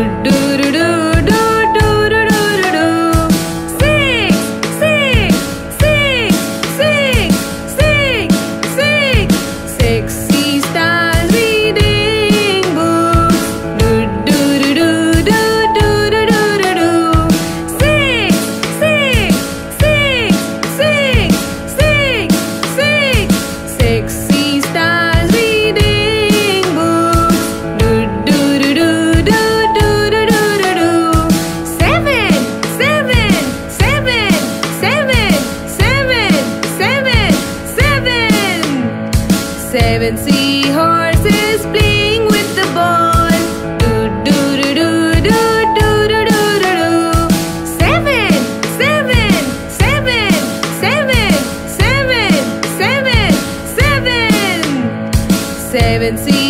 do. seven seahorses playing with the ball. Do do do do do do do do do do. Seven, seven, seven, seven, seven, seven, seven, seven seahorses.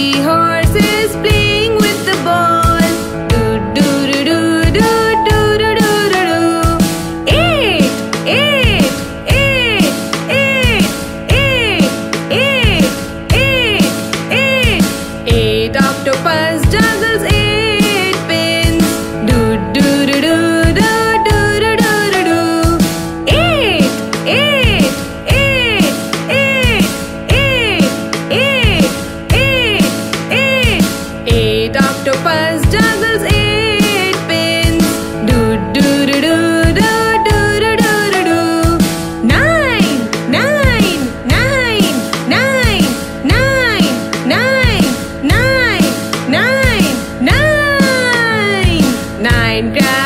and God.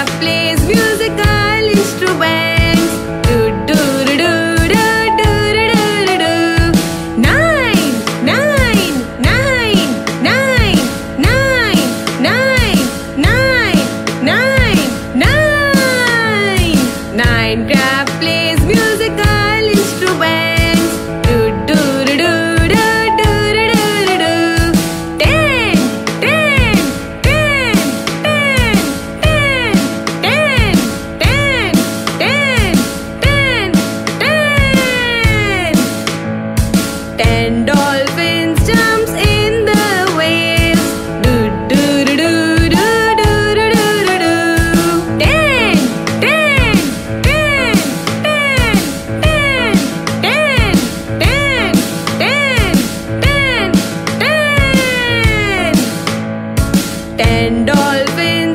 and dolphins.